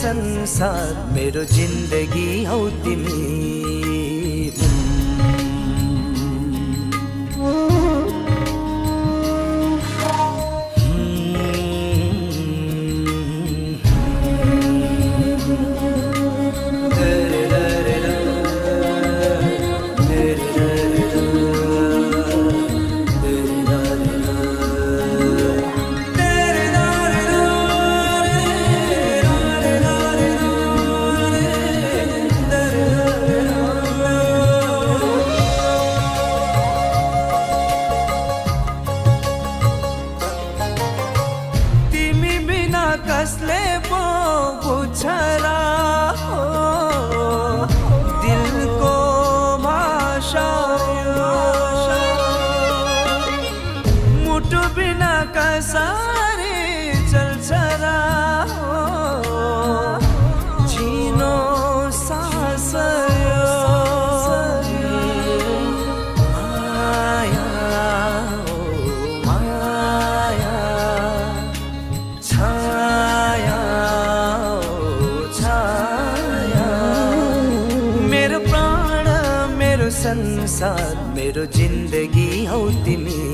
संसार मेरो जिन्दगी हौ तिमी। कसले पो हो दिलको भाषा। मुटु बिना कसरी चल्छ संसार मेरो जिन्दगी हौ तिमी।